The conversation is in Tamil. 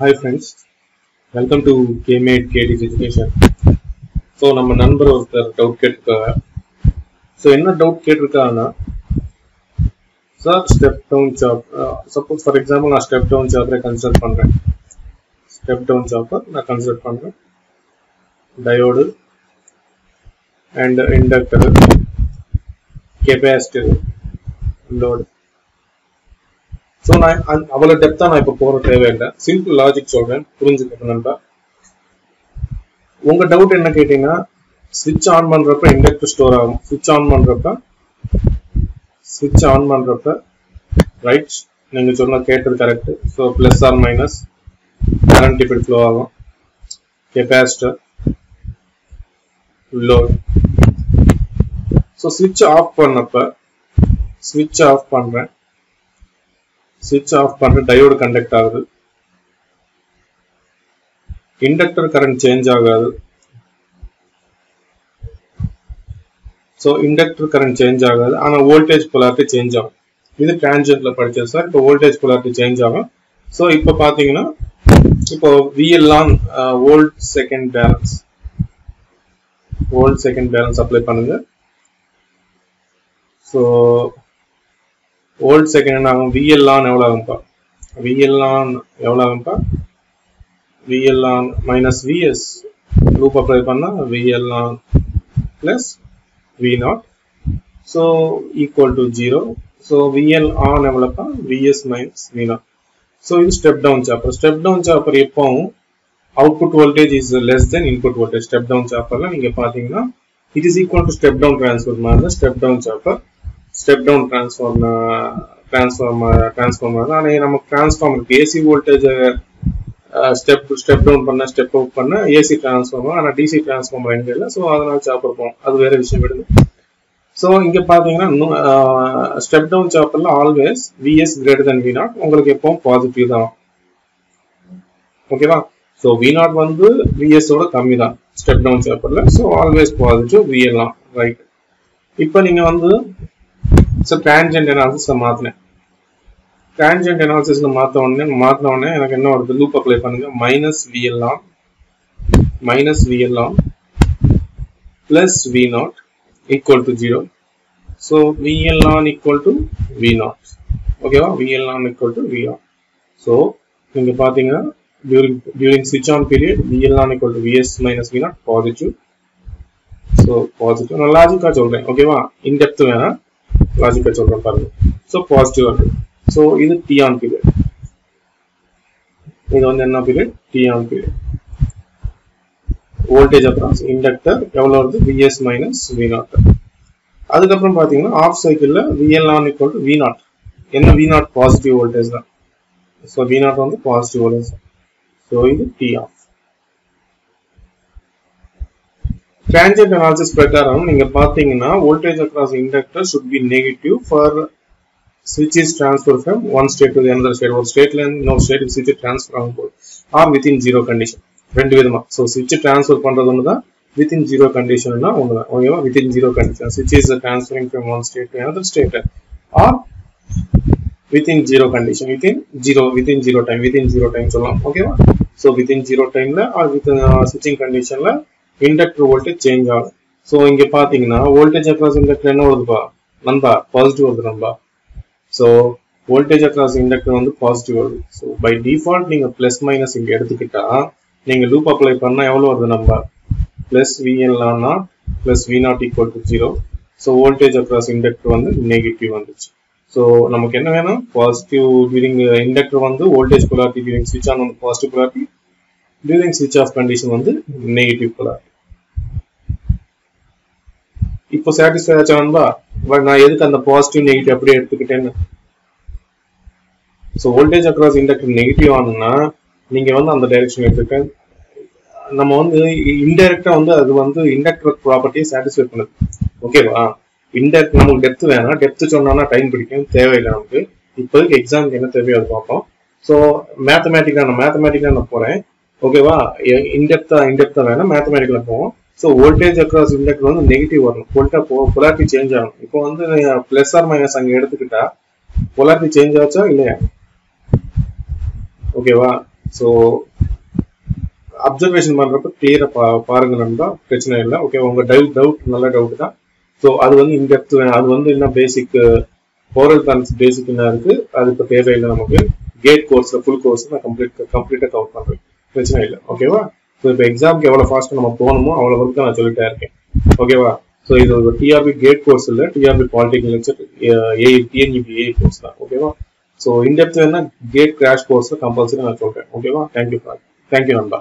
ஹாய் ஃப்ரெண்ட்ஸ் வெல்கம் டு கேமேட் கேடிஸ் எஜுகேஷன் ஸோ நம்ம நண்பர் ஒருத்தர் டவுட் கேட்டிருக்காங்க. ஸோ என்ன doubt கேட்டிருக்காங்கன்னா sir step down job suppose for example நான் ஸ்டெப் டவுன் ஜாப்பரை கன்சிடர் பண்ணுறேன் ஸ்டெப் டவுன் ஜாப்பை நான் கன்சிடர் பண்ணுறேன் diode and inductor capacitor load so நான் அவ்வளோ அவ்வளவு நான் இப்போ போகிற தேவையில்லை. சிம்பிள் லாஜிக் சொல்கிறேன் புரிஞ்சுக்கணும் நண்பா. உங்கள் டவுட் என்ன கேட்டிங்கன்னா ஸ்விட்ச் ஆன் பண்ணுறப்ப இண்டக்டர் ஸ்டோர் ஆகும். ஸ்விட்ச் ஆன் பண்ணுறப்ப ஸ்விட்ச் ஆன் பண்ணுறப்ப ரைட் நீங்கள் சொன்ன கேட்டது correct so plus or minus current இப்படி ஃப்ளோ ஆகும். கெப்பாசிட்டர் லோட் ஸோ ஸ்விட்ச் ஆஃப் பண்ணப்ப ஸ்விட்ச் ஆஃப் பண்ணுறேன் ஸ்விட்ச் ஆஃப் பண்ற டயோடு கண்டக்ட் ஆகுது. இண்டக்டர் கரண்ட் சேஞ்ச் ஆகாது. ஸோ இண்டக்டர் கரண்ட் சேஞ்ச் ஆகாது. ஆனால் வோல்டேஜ் பொலாரிட்டி சேஞ்ச் ஆகும். இது டிரான்ஜென்ட்ல படிச்சது சார் இப்போ வோல்டேஜ் பொலாரிட்டி சேஞ்ச் ஆகும். ஸோ இப்போ பார்த்தீங்கன்னா இப்போ VL on volt second balance volt second balance apply பண்ணுங்க. ஸோ வோல்ட் செகண்ட் என்ன ஆகும் விஎல் ஆன் எவ்வளோ ஆகும்ப்பா விஎல் ஆன் எவ்வளோ ஆகும்ப்பா VL on minus VS loop apply பண்ணா VL on plus V naught so equal to zero so VL on எவ்வளோப்பா VS minus V naught so இது step down chopper step down chopper எப்பவும் output voltage is less than input voltage step down சாப்பர்ல நீங்க பாத்தீங்கன்னா it is equal to step down transform மாதிரி step down chopper step down transform transformer transformer ஆனால் நமக்கு transformer AC voltage step step down பண்ண ஸ்டெப் அவுட் பண்ண ஏசி டிரான்ஸ்ஃபார்மர் ஆனால் டிசி டிரான்ஸ்ஃபார்மர் எங்க இல்லை. ஸோ அதனால சாப்பர் போகும் அது வேற விஷயம் விடுது. ஸோ இங்க பாத்தீங்கன்னா step down சாப்பர்ல always VS greater than V naught உங்களுக்கு எப்பவும் பாசிட்டிவ் தான். ஓகேவா ஸோ வி நாட் வந்து விஎஸோட கம்மி தான் ஸ்டெப் டவுன் சாப்பர்ல ஸோ ஆல்வேஸ் பாசிட்டிவ் விஎல்லாம் ரைட் இப்போ நீங்க வந்து ஸோ டிரான்ஜென்ட் அனாலிசிஸ் மாத்தினேன். டிரான்ஜென்ட் அனாலிசிஸ்ல மாத்த உடனே மாத்தின உடனே எனக்கு என்ன வருது? லூப் அப்ளை பண்ணுங்க. மைனஸ் விஎல்லாம் minus விஎல்லாம் plus V naught equal to zero so விஎல்லாம் equal to V? Not ஓகேவா விஎல்லாம் equal to V naught so நீங்க பாத்தீங்கன்னா during during switch on period VL equal to VS minus V naught positive. So positive நான் லாஜிக்கா சொல்றேன். ஓகேவா இன் டெப்த் வேணா லாஜிக்கா சொல்றேன் பாருங்க. ஸோ பாசிட்டிவ் இருக்கு ஸோ இது டி ஆன் பீரியட் இது வந்து என்ன period T on period voltage across inductor எவ்வளோ வருது? விஎஸ் மைனஸ் வி நாட் அதுக்கப்புறம் பார்த்தீங்கன்னா ஆஃப் சைக்கிள்ல VL on equal to V naught என்ன வி நாட் பாசிட்டிவ் வோல்டேஜ் தான். ஸோ வி நாட் வந்து பாசிட்டிவ் வோல்டேஜ் ஸோ இது டி ஆஃப் டிரான்ஜென்ட் அனாலிசிஸ் பிரகாரம் நீங்க பாத்தீங்கன்னா voltage across inductor should be negative for switch is transfer from one state to the another state ஒரு ஸ்டேட்ல இருந்து இன்னொரு ஸ்டேட் switch transfer ஆகும்போது ஆர் within ஜீரோ கண்டிஷன் ரெண்டு விதமா ஸோ switch transfer பண்றது ஒன்று தான் within ஜீரோ கண்டிஷன்னா ஒன்று தான் ஓகேவா within zero condition switch is transferring from one state to another state or within zero condition within zero within zero time within zero time சொல்லலாம் ஓகேவா ஸோ within zero timeல ஆர் within switching conditionல இண்டக்டர் வோல்டேஜ் சேஞ்ச் ஆகும். ஸோ இங்கே பார்த்தீங்கன்னா வோல்டேஜ் அக்ராஸ் இண்டக்டர் என்ன வருதுப்பா? நம்பா பாசிட்டிவ் வருது நண்பா. ஸோ வோல்டேஜ் அக்ராஸ் இண்டக்டர் வந்து பாசிட்டிவ் வருது. ஸோ பை டிஃபால்ட் நீங்கள் ப்ளஸ் மைனஸ் இங்கே எடுத்துக்கிட்டா நீங்கள் லூப் அப்ளை பண்ணால் எவ்வளோ வருது நம்பா plus VL naught plus V naught equal to zero so voltage across inductor வந்து நெகட்டிவ் வந்துச்சு. ஸோ நமக்கு என்ன வேணும்? பாசிட்டிவ் டியூரிங் இண்டக்டர் வந்து வோல்டேஜ் பொலாரிட்டி டியூரிங் ஸ்விட்ச் ஆன் வந்து பாசிட்டிவ் பொலாரிட்டி டியூரிங் ஸ்விட்ச் ஆஃப் கண்டிஷன் வந்து நெகட்டிவ் பொலாரிட்டி இப்போ சாட்டிஸ்ஃபை ஆச்சா நண்பா? பட் நான் எதுக்கு அந்த பாசிட்டிவ் நெகட்டிவ் அப்படியே எடுத்துக்கிட்டேன்னு? So voltage across inductor negative ஆனுன்னா நீங்க வந்து அந்த டைரெக்ஷன் எடுத்துக்க. நம்ம வந்து இன்டைரக்டா வந்து அது வந்து இண்டக்டர் ப்ராப்பர்ட்டியை சாட்டிஸ்ஃபை பண்ணுது. ஓகேவா இன்டெரக்ட் நமக்கு டெப்த் வேணாம் டெப்த் சொன்னோம்னா டைம் பிடிக்கும் தேவையில்லை நமக்கு. இப்போதைக்கு எக்ஸாமுக்கு என்ன தேவையோ அது பார்ப்போம். ஸோ மேத்தமேட்டிக்கா நான் மேத்தமேட்டிக்கா நான் போறேன். ஓகேவா இன்டெப்தா இன்டெப்தா வேணாம். மேத்தமேட்டிக்கல போவோம். ஸோ வோல்டேஜ் அக்ராஸ் இண்டக்டர் வந்து நெகட்டிவ் வரணும். வோல்டா பொலாரிட்டி சேஞ்ச் ஆகும் இப்போ வந்து பிளஸ் ஆர் மைனஸ் அங்கே எடுத்துக்கிட்டா பொலாரிட்டி சேஞ்ச் ஆச்சா இல்லையா? ஓகேவா ஸோ அப்சர்வேஷன் பண்ணுறப்ப கிளியராக பா பாருங்க நண்பா. பிரச்சனை இல்லை. ஓகே உங்க டவுட் டவுட் நல்ல டவுட் தான். ஸோ அது வந்து இன்டெப்த் அது வந்து என்ன பேசிக் ஓரல் பேலன்ஸ் பேசிக் என்ன இருக்குது அது இப்போ தேவையில்லை நமக்கு. கேட் கோர்ஸில் ஃபுல் கோர்ஸ் நான் கம்ப்ளீட் கம்ப்ளீட்டாக கவர் பண்ணுறேன் பிரச்சனை இல்லை. ஓகேவா ஸோ இப்போ எக்ஸாம்க்கு எவ்வளோ ஃபாஸ்ட்டாக நம்ம போகணுமோ அவ்வளோ ஒர்க் நான் சொல்லிட்டே இருக்கேன். ஓகேவா ஸோ இது ஒரு டிஆர்பி கேட் கோர்ஸ் இல்லை. டிஆர்பி பாலிடெக்னிக் லெக்சர் ஏ டிஎன்இபி ஏ கோர்ஸ் தான். ஓகேவா ஸோ இன்டெப்த் வேணா கேட் கிராஷ் கோர்ஸ் கம்பல்சரி நான் சொல்கிறேன் ஓகேவா தேங்க்யூ தேங்க்யூ நண்பா